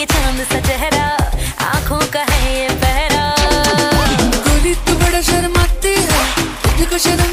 ये चाँद सा चेहरा आँखों का है ये पहरा। गोरी तू तो बड़ा शर्माती है तुझको शर्म